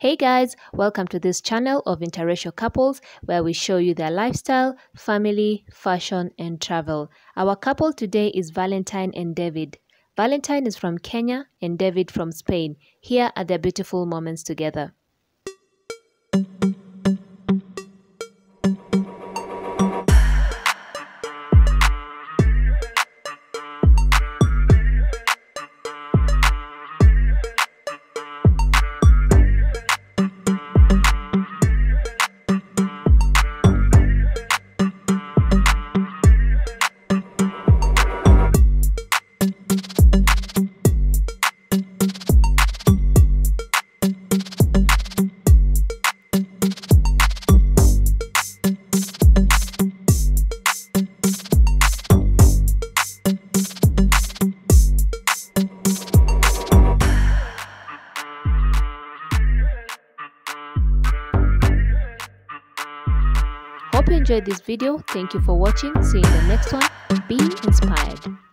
Hey guys, welcome to this channel of interracial couples where we show you their lifestyle, family, fashion, and travel. Our couple today is Valentine and David. Valentine is from Kenya and David from Spain. Here are their beautiful moments together. Hope you enjoyed this video. Thank you for watching. See you in the next one. Be inspired.